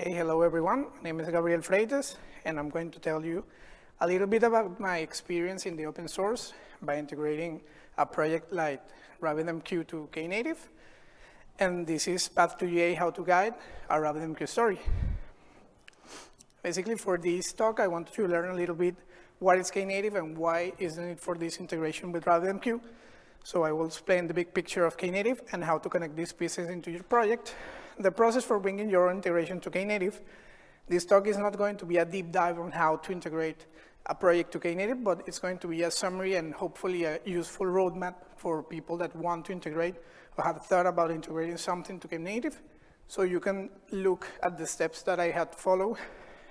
Okay, hello everyone. My name is Gabriel Freites, and I'm going to tell you a little bit about my experience in the open source by integrating a project like RabbitMQ to Knative. And this is Path to GA How to Guide a RabbitMQ story. Basically, for this talk, I want to learn a little bit what is Knative and why is the need for this integration with RabbitMQ. So I will explain the big picture of Knative and how to connect these pieces into your project. The process for bringing your integration to Knative. This talk is not going to be a deep dive on how to integrate a project to Knative, but it's going to be a summary and hopefully a useful roadmap for people that want to integrate or have thought about integrating something to Knative. So you can look at the steps that I had to follow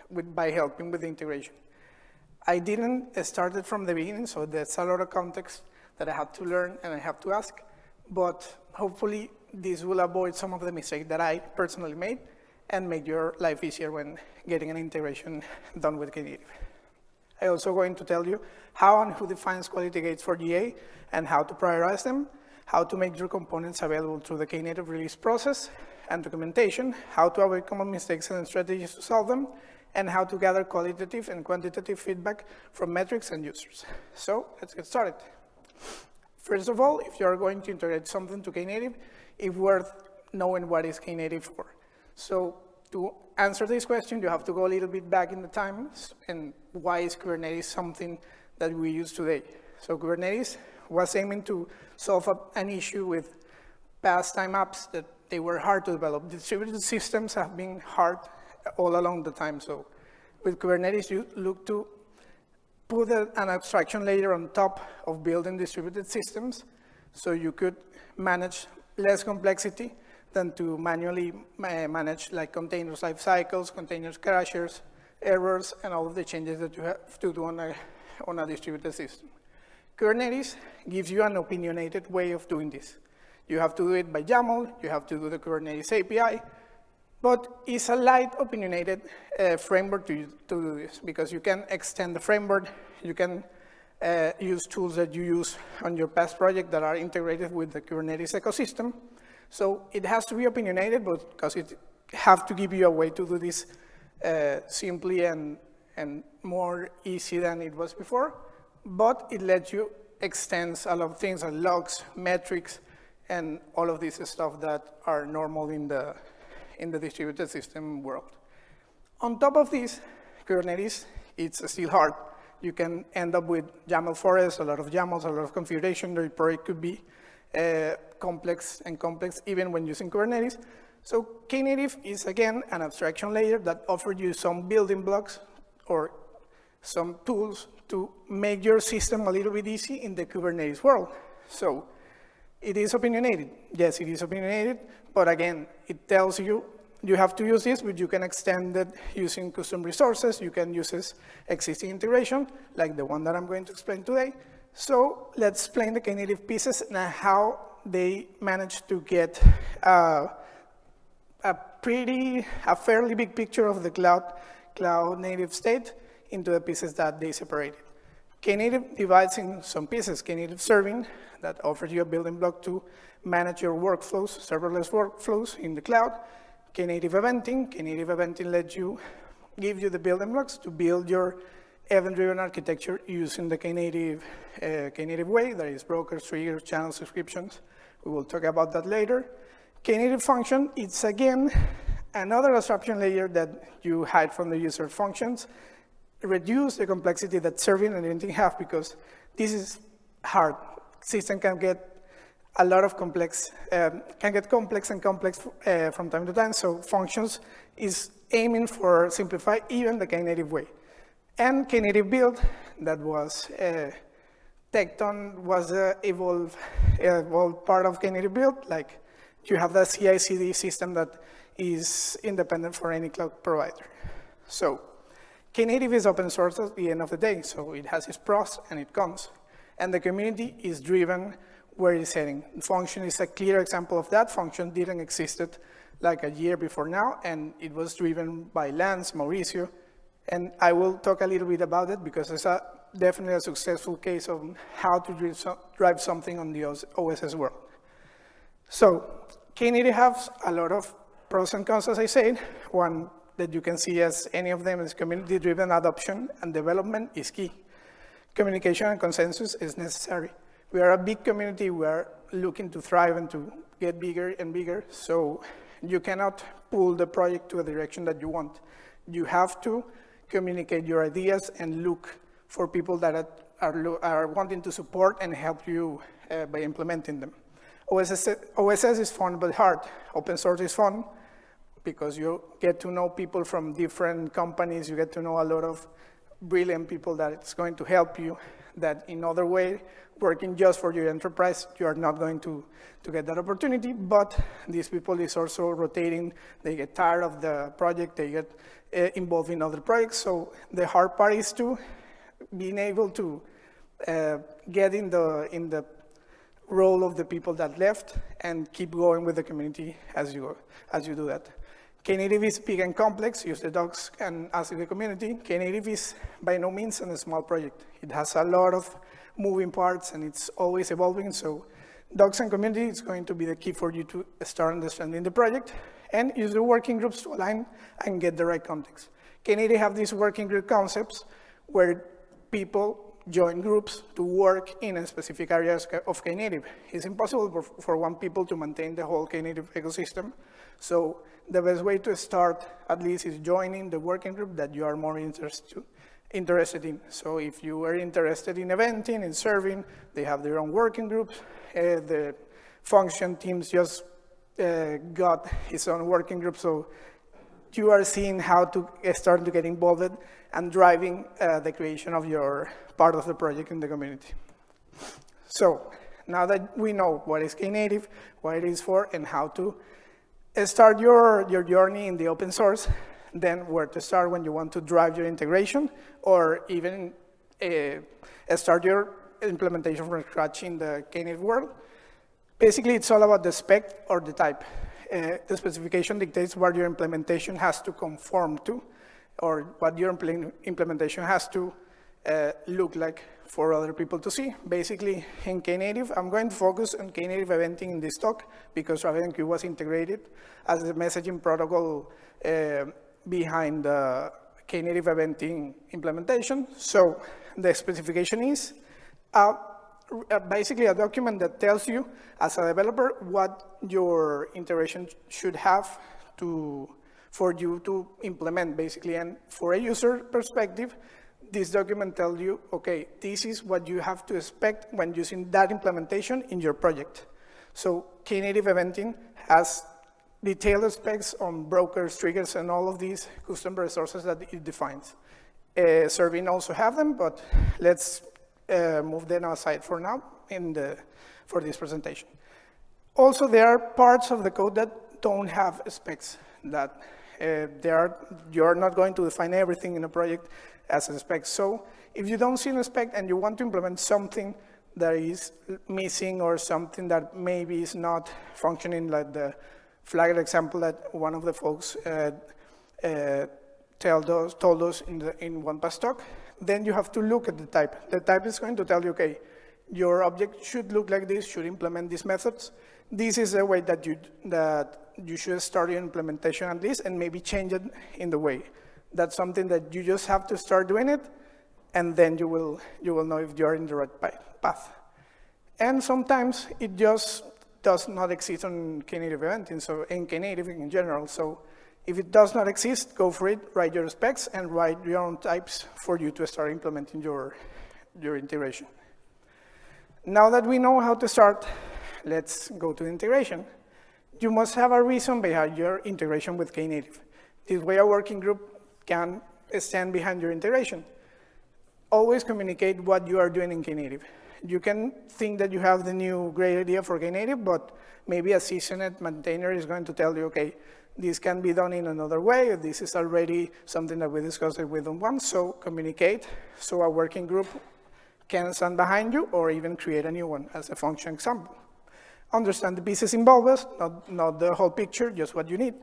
with, by helping with the integration. I didn't start it from the beginning, so there's a lot of context that I have to learn and I have to ask, but hopefully this will avoid some of the mistakes that I personally made and make your life easier when getting an integration done with Knative. I'm also going to tell you how and who defines quality gates for GA and how to prioritize them, how to make your components available through the Knative release process and documentation, how to avoid common mistakes and strategies to solve them, and how to gather qualitative and quantitative feedback from metrics and users. So let's get started. First of all, if you're going to integrate something to Knative, it's worth knowing what is Knative for. So to answer this question, you have to go a little bit back in the time and why is Kubernetes something that we use today. So Kubernetes was aiming to solve an issue with past time apps that they were hard to develop. Distributed systems have been hard all along the time. So with Kubernetes, you look to put a, an abstraction layer on top of building distributed systems so you could manage less complexity than to manually manage like containers life cycles, containers crashers, errors, and all of the changes that you have to do on a, on a distributed system. Kubernetes gives you an opinionated way of doing this. You have to do it by YAML, you have to do the Kubernetes API, but it's a light opinionated uh, framework to, to do this because you can extend the framework, you can uh, use tools that you use on your past project that are integrated with the Kubernetes ecosystem. So it has to be opinionated, but because it have to give you a way to do this uh, simply and, and more easy than it was before, but it lets you extend a lot of things like logs, metrics, and all of this stuff that are normal in the in the distributed system world. On top of this, Kubernetes, it's still hard. You can end up with YAML forests, a lot of YAMLs, a lot of configuration. The project could be uh, complex and complex even when using Kubernetes. So Knative is, again, an abstraction layer that offers you some building blocks or some tools to make your system a little bit easy in the Kubernetes world. So it is opinionated. Yes, it is opinionated, but again, it tells you you have to use this, but you can extend it using custom resources. You can use this existing integration, like the one that I'm going to explain today. So let's explain the Knative pieces and how they managed to get uh, a pretty, a fairly big picture of the cloud, cloud native state into the pieces that they separated. Knative divides in some pieces, Knative serving, that offers you a building block to manage your workflows, serverless workflows in the cloud. Knative eventing, Knative eventing lets you, give you the building blocks to build your event-driven architecture using the Knative, uh, Knative way, that is brokers, triggers, channel subscriptions. We will talk about that later. Knative function, it's again another abstraction layer that you hide from the user functions reduce the complexity that serving and eventing have because this is hard. System can get a lot of complex, um, can get complex and complex uh, from time to time, so functions is aiming for simplify even the Knative way. And Knative build, that was uh, Tekton was the evolved, evolved part of Knative build, like you have the CI/CD system that is independent for any cloud provider. So Knative is open source at the end of the day, so it has its pros and its cons. And the community is driven where it's heading. Function is a clear example of that. Function didn't exist like a year before now, and it was driven by Lance, Mauricio, and I will talk a little bit about it because it's a, definitely a successful case of how to drive something on the OSS world. So Knative has a lot of pros and cons, as I said. One that you can see as any of them is community-driven adoption and development is key. Communication and consensus is necessary. We are a big community. We are looking to thrive and to get bigger and bigger. So you cannot pull the project to a direction that you want. You have to communicate your ideas and look for people that are, are, wanting to support and help you uh, by implementing them. OSS, OSS is fun but hard. Open source is fun because you get to know people from different companies. You get to know a lot of brilliant people that it's going to help you that in other way, working just for your enterprise, you are not going to, to get that opportunity, but these people is also rotating. They get tired of the project, they get uh, involved in other projects. So the hard part is to being able to uh, get in the, in the role of the people that left and keep going with the community as you, as you do that. Knative is big and complex, use the docs and ask the community. Knative is by no means a small project. It has a lot of moving parts and it's always evolving, so docs and community is going to be the key for you to start understanding the project and use the working groups to align and get the right context. Knative have these working group concepts where people join groups to work in a specific areas of Knative. It's impossible for, for one people to maintain the whole Knative ecosystem. So the best way to start, at least, is joining the working group that you are more interested, interested in. So if you are interested in eventing, in serving, they have their own working groups. Uh, the function teams just uh, got his own working group, so you are seeing how to start to get involved and driving uh, the creation of your part of the project in the community. So now that we know what is Knative, what it is for, and how to start your, your journey in the open source, then where to start when you want to drive your integration, or even uh, start your implementation from scratch in the Knative world. Basically, it's all about the spec or the type. Uh, the specification dictates what your implementation has to conform to, or what your impl implementation has to uh, look like for other people to see. Basically, in Knative, I'm going to focus on Knative eventing in this talk because RabbitMQ was integrated as a messaging protocol uh, behind the Knative eventing implementation. So the specification is uh, basically a document that tells you, as a developer, what your integration should have to, for you to implement, basically. And for a user perspective, this document tells you, okay, this is what you have to expect when using that implementation in your project. So Knative Eventing has detailed specs on brokers, triggers, and all of these custom resources that it defines. Uh, Serving also have them, but let's uh, move them aside for now in the, for this presentation. Also, there are parts of the code that don't have specs that uh, are, you're not going to define everything in a project as a spec. So if you don't see a spec and you want to implement something that is missing or something that maybe is not functioning like the flagged example that one of the folks uh, uh, told us, told us in, the, in one past talk, then you have to look at the type. The type is going to tell you, okay, your object should look like this, should implement these methods. This is a way that you, that you should start your implementation at least and maybe change it in the way. That's something that you just have to start doing it, and then you will, you will know if you're in the right path. And sometimes it just does not exist on Knative eventing, so in Knative in general. So if it does not exist, go for it, write your specs, and write your own types for you to start implementing your, your integration. Now that we know how to start, let's go to integration. You must have a reason behind your integration with Knative. This way a working group can stand behind your integration. Always communicate what you are doing in Knative. You can think that you have the new great idea for Knative, but maybe a seasoned maintainer is going to tell you, okay, this can be done in another way. This is already something that we discussed with one. So communicate so a working group can stand behind you or even create a new one as a function example. Understand the pieces involved, not, not the whole picture, just what you need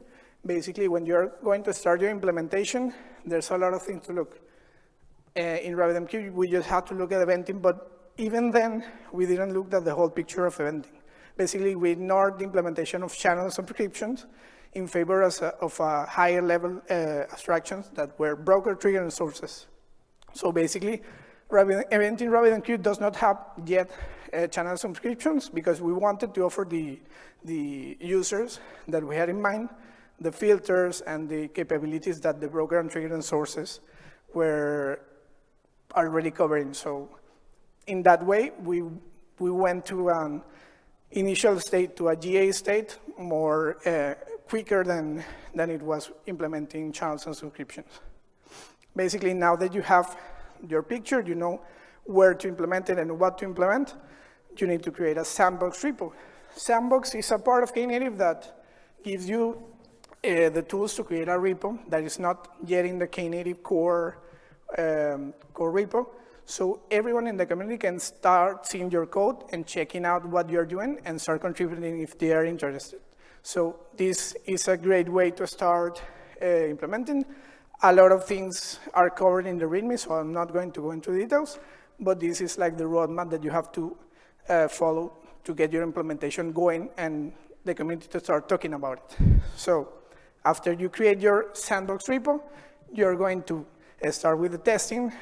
basically when you're going to start your implementation, there's a lot of things to look. Uh, in RabbitMQ, we just had to look at eventing, but even then, we didn't look at the whole picture of eventing. Basically, we ignored the implementation of channel subscriptions. in favor of a, of a higher level uh, abstractions that were broker, trigger, and sources. So basically, Eventing RabbitMQ does not have yet uh, channel subscriptions because we wanted to offer the, the users that we had in mind the filters and the capabilities that the broker and trigger and sources were already covering. So in that way, we, we went to an initial state to a GA state more uh, quicker than, than it was implementing channels and subscriptions. Basically, now that you have your picture, you know where to implement it and what to implement, you need to create a sandbox repo. Sandbox is a part of Knative that gives you uh, the tools to create a repo that is not yet in the Knative core, um, core repo. So everyone in the community can start seeing your code and checking out what you're doing and start contributing if they are interested. So this is a great way to start uh, implementing. A lot of things are covered in the README, so I'm not going to go into details, but this is like the roadmap that you have to uh, follow to get your implementation going and the community to start talking about it. So after you create your sandbox repo, you're going to start with the testing.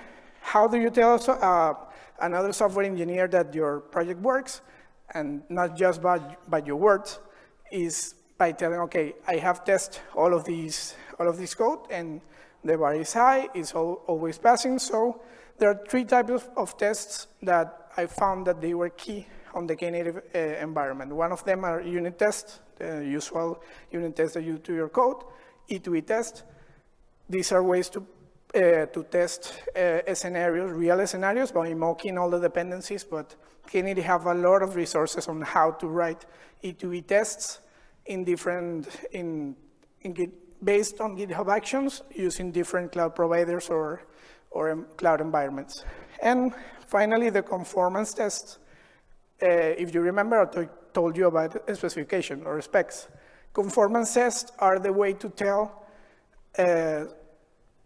How do you tell uh, another software engineer that your project works? And not just by, by your words, is by telling, okay, I have tested all of these, all of this code, and the bar is high, it's all, always passing. So there are three types of, of, tests that I found that they were key on the Knative uh, environment. One of them are unit tests, the usual unit tests that you do your code, E2E test. These are ways to, uh, to test uh, scenarios, real scenarios, by mocking all the dependencies, but Knative have a lot of resources on how to write E2E tests in different, in, in Git, based on GitHub Actions using different cloud providers or, or cloud environments. And finally, the conformance tests uh, if you remember, I told you about specification or specs. Conformance tests are the way to tell uh,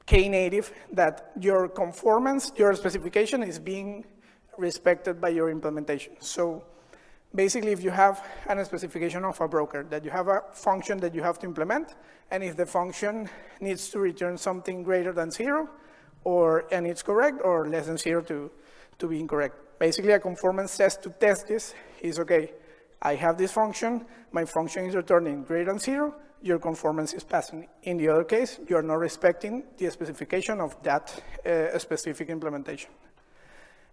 Knative that your conformance, your specification is being respected by your implementation. So basically, if you have a specification of a broker, that you have a function that you have to implement, and if the function needs to return something greater than zero, or and it's correct, or less than zero to, to be incorrect basically a conformance test to test this is, okay, I have this function, my function is returning greater than zero, your conformance is passing. In the other case, you're not respecting the specification of that uh, specific implementation.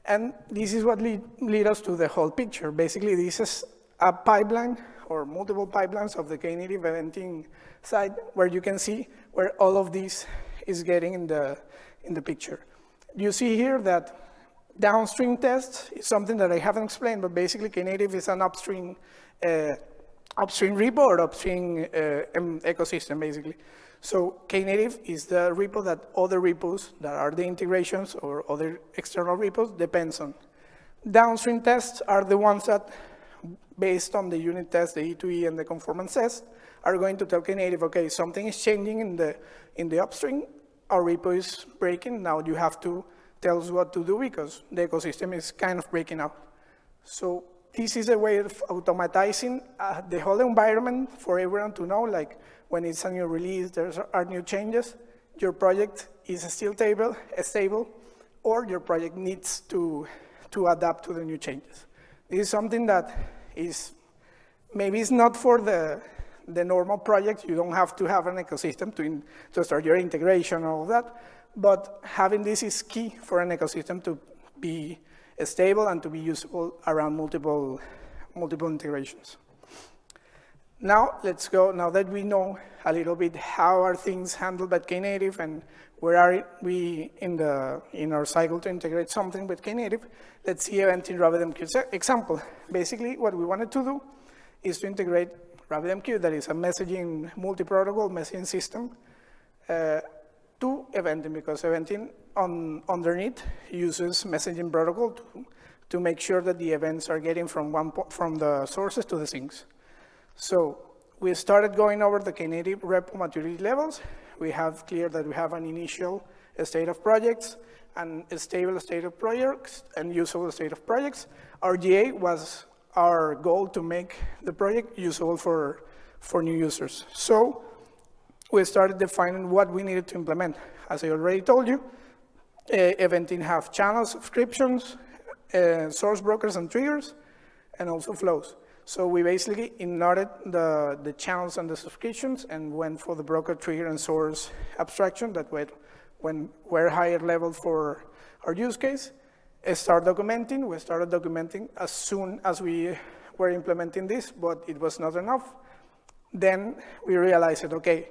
And this is what lead, lead us to the whole picture. Basically, this is a pipeline or multiple pipelines of the Knative eventing side where you can see where all of this is getting in the, in the picture. You see here that Downstream test is something that I haven't explained, but basically Knative is an upstream uh, upstream repo or upstream uh, ecosystem, basically. So Knative is the repo that other repos that are the integrations or other external repos depends on. Downstream tests are the ones that, based on the unit test, the E2E, and the conformance test, are going to tell Knative, okay, something is changing in the, in the upstream, our repo is breaking, now you have to tells what to do because the ecosystem is kind of breaking up. So this is a way of automatizing uh, the whole environment for everyone to know, like when it's a new release, there are new changes, your project is still stable, stable or your project needs to, to adapt to the new changes. This is something that is, maybe it's not for the, the normal project, you don't have to have an ecosystem to, in, to start your integration and all that, but having this is key for an ecosystem to be stable and to be useful around multiple, multiple integrations. Now, let's go, now that we know a little bit how are things handled by Knative and where are we in, the, in our cycle to integrate something with Knative, let's see Eventing RabbitMQ example. Basically, what we wanted to do is to integrate RabbitMQ, that is a messaging, multi-protocol messaging system, uh, to eventing because eventing on, underneath uses messaging protocol to, to make sure that the events are getting from, one from the sources to the sinks. So we started going over the Knative repo maturity levels. We have clear that we have an initial state of projects and a stable state of projects and usable state of projects. Our GA was our goal to make the project usable for, for new users. So we started defining what we needed to implement. As I already told you, uh, Eventing have channel subscriptions, uh, source brokers and triggers, and also flows. So we basically ignored the, the channels and the subscriptions and went for the broker trigger and source abstraction that were, when were higher level for our use case. Start documenting, we started documenting as soon as we were implementing this, but it was not enough. Then we realized that, okay,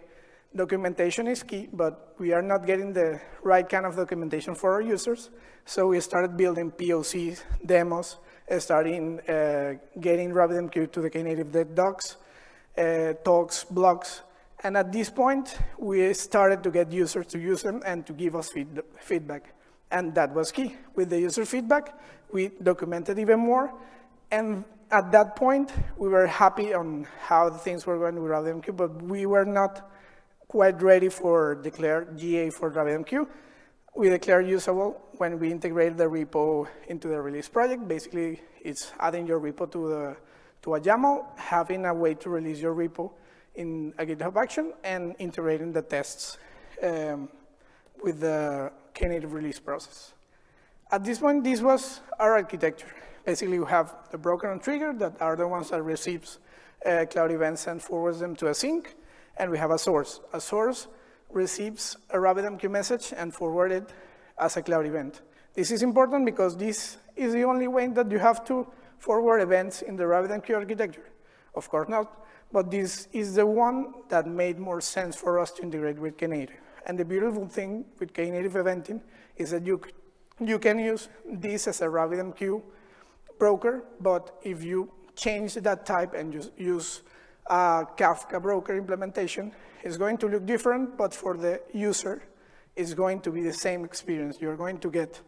documentation is key, but we are not getting the right kind of documentation for our users. So we started building POCs, demos, starting uh, getting RabbitMQ to the Knative Dev docs, uh, talks, blogs. And at this point, we started to get users to use them and to give us feed feedback. And that was key. With the user feedback, we documented even more. And at that point, we were happy on how the things were going with RabbitMQ, but we were not quite ready for declare GA for RabbitMQ. We declare usable when we integrate the repo into the release project. Basically, it's adding your repo to, the, to a YAML, having a way to release your repo in a GitHub action, and integrating the tests um, with the Knative release process. At this point, this was our architecture. Basically, we have the broker and trigger that are the ones that receives uh, cloud events and forwards them to a sink and we have a source. A source receives a RabbitMQ message and forward it as a cloud event. This is important because this is the only way that you have to forward events in the RabbitMQ architecture. Of course not, but this is the one that made more sense for us to integrate with Knative. And the beautiful thing with Knative eventing is that you, you can use this as a RabbitMQ broker, but if you change that type and use, use uh, Kafka broker implementation is going to look different, but for the user, it's going to be the same experience. You're going to get,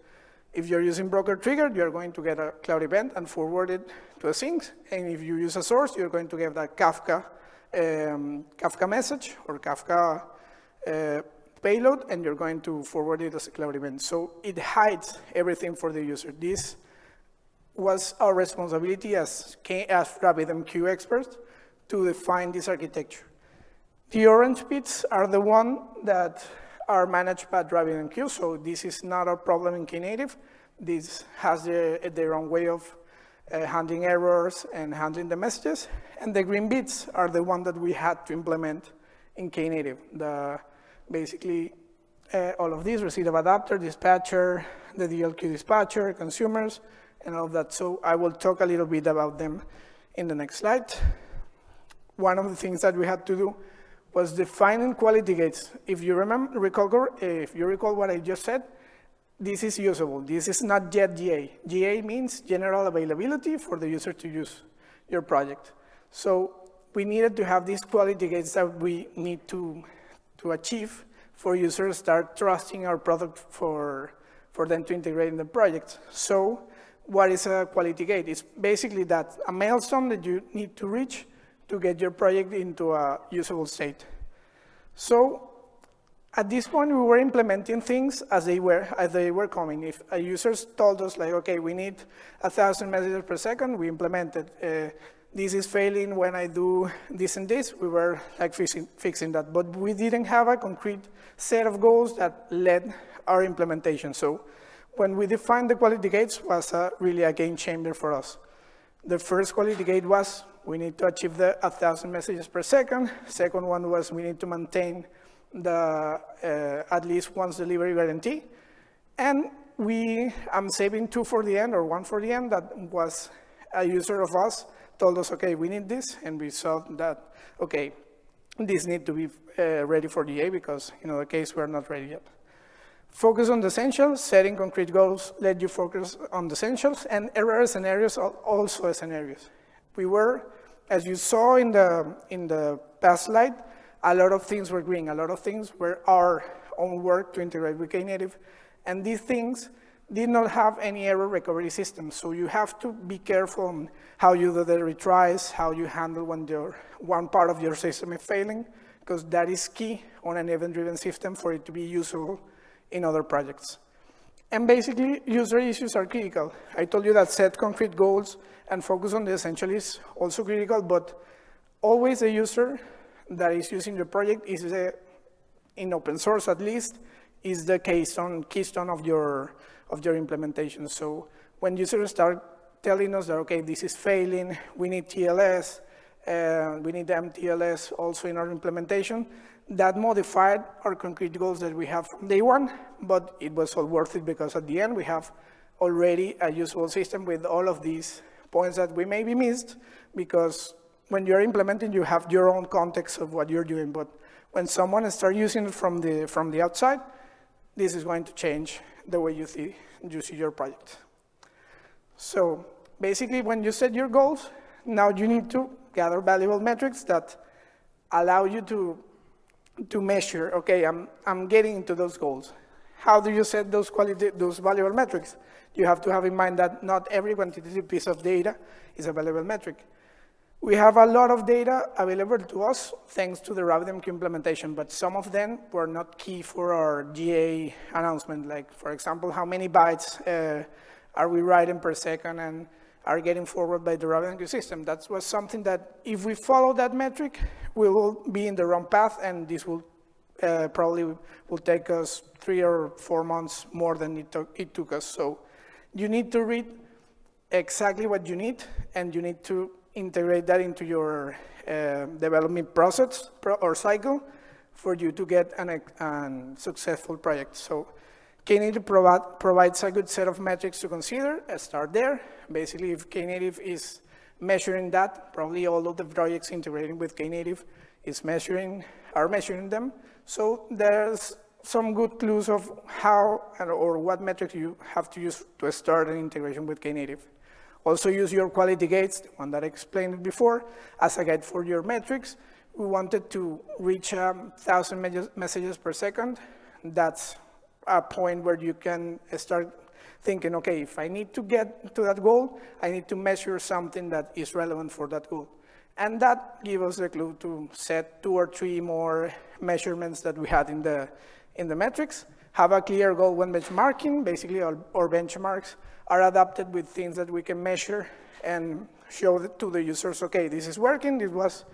if you're using broker trigger, you're going to get a cloud event and forward it to a sink. And if you use a source, you're going to get that Kafka, um, Kafka message or Kafka uh, payload, and you're going to forward it as a cloud event. So it hides everything for the user. This was our responsibility as, as RabbitMQ experts to define this architecture. The orange bits are the one that are managed by RabbitMQ, so this is not a problem in Knative. This has their, their own way of uh, handling errors and handling the messages. And the green bits are the one that we had to implement in Knative. The, basically, uh, all of these, receive adapter, dispatcher, the DLQ dispatcher, consumers, and all of that. So I will talk a little bit about them in the next slide one of the things that we had to do was defining quality gates. If you remember, recall, eh, if you recall what I just said, this is usable. This is not yet GA. GA means general availability for the user to use your project. So we needed to have these quality gates that we need to, to achieve for users start trusting our product for, for them to integrate in the project. So what is a quality gate? It's basically that a milestone that you need to reach to get your project into a usable state. So at this point, we were implementing things as they were, as they were coming. If a user told us like, okay, we need a thousand messages per second, we implemented. Uh, this is failing when I do this and this, we were like fixing, fixing that. But we didn't have a concrete set of goals that led our implementation. So when we defined the quality gates was really a game changer for us. The first quality gate was we need to achieve the 1,000 messages per second. Second one was we need to maintain the uh, at least once delivery guarantee. And we, I'm saving two for the end or one for the end. That was a user of us told us, okay, we need this. And we saw that, okay, this need to be uh, ready for GA because in other case, we're not ready yet. Focus on the essentials, setting concrete goals, let you focus on the essentials, and error scenarios are also scenarios. We were as you saw in the, in the past slide, a lot of things were green. A lot of things were our own work to integrate with Knative. And these things did not have any error recovery system. So you have to be careful on how you do the retries, how you handle when your, one part of your system is failing, because that is key on an event-driven system for it to be usable in other projects. And basically, user issues are critical. I told you that set concrete goals and focus on the essential is also critical, but always the user that is using the project is in open source at least, is the keystone, keystone of, your, of your implementation. So when users start telling us that, okay, this is failing, we need TLS, uh, we need MTLS also in our implementation, that modified our concrete goals that we have from day one, but it was all worth it because at the end we have already a usable system with all of these points that we maybe missed because when you're implementing, you have your own context of what you're doing. But when someone starts using it from the, from the outside, this is going to change the way you see, you see your project. So basically, when you set your goals, now you need to gather valuable metrics that allow you to, to measure, okay, I'm, I'm getting into those goals. How do you set those, quality, those valuable metrics? You have to have in mind that not every quantitative piece of data is a valuable metric. We have a lot of data available to us thanks to the RabbitMQ implementation, but some of them were not key for our GA announcement. Like, for example, how many bytes uh, are we writing per second and are getting forward by the RabbitMQ system. That was something that if we follow that metric, we will be in the wrong path and this will uh, probably will take us three or four months more than it, took, it took us. So you need to read exactly what you need, and you need to integrate that into your uh, development process or cycle for you to get an, an successful project. So Knative provide, provides a good set of metrics to consider. Let's start there. Basically, if Knative is measuring that, probably all of the projects integrating with Knative is measuring, are measuring them. So there's some good clues of how or what metrics you have to use to start an integration with Knative. Also use your quality gates, the one that I explained before, as a guide for your metrics. We wanted to reach um, 1,000 messages per second. That's a point where you can start thinking, okay, if I need to get to that goal, I need to measure something that is relevant for that goal. And that gives us the clue to set two or three more measurements that we had in the in the metrics, have a clear goal when benchmarking. Basically, our, our benchmarks are adapted with things that we can measure and show to the users, okay, this is working, this was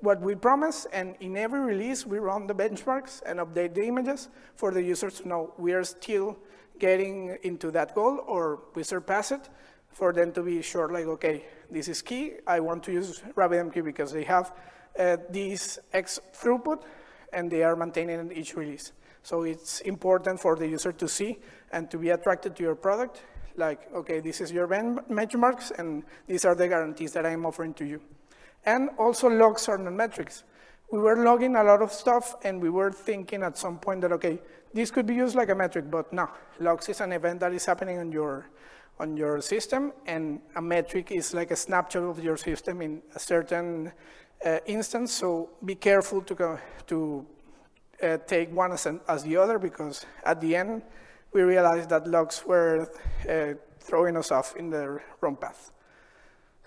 what we promise, and in every release, we run the benchmarks and update the images for the users to know we are still getting into that goal or we surpass it, for them to be sure, like, okay, this is key, I want to use RabbitMQ because they have uh, this X throughput, and they are maintaining each release. So it's important for the user to see and to be attracted to your product. Like, okay, this is your benchmarks, and these are the guarantees that I'm offering to you. And also log certain metrics. We were logging a lot of stuff, and we were thinking at some point that, okay, this could be used like a metric, but no, logs is an event that is happening on your, on your system, and a metric is like a snapshot of your system in a certain uh, instance, so be careful to, go, to uh, take one as, an, as, the other because at the end we realized that logs were uh, throwing us off in the wrong path.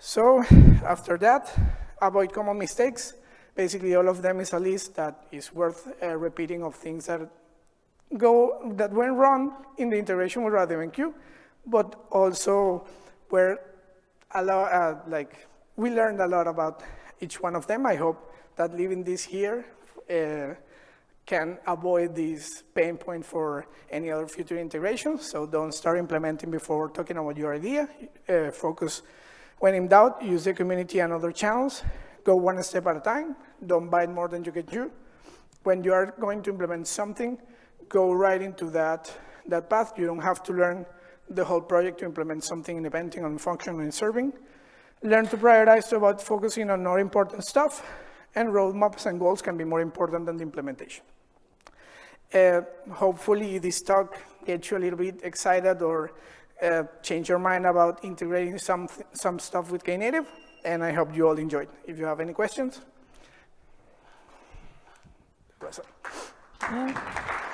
So after that, avoid common mistakes. Basically, all of them is a list that is worth uh, repeating of things that go that went wrong in the integration with RabbitMQ, but also where a lot, uh, like we learned a lot about each one of them. I hope that leaving this here uh, can avoid this pain point for any other future integration. So don't start implementing before talking about your idea. Uh, focus, when in doubt, use the community and other channels. Go one step at a time. Don't bite more than you can chew. When you are going to implement something, go right into that, that path. You don't have to learn the whole project to implement something in eventing and function and serving. Learn to prioritize about focusing on more important stuff and roadmaps and goals can be more important than the implementation. Uh, hopefully this talk gets you a little bit excited or uh, change your mind about integrating some, some stuff with Knative, and I hope you all enjoyed. If you have any questions. Yeah.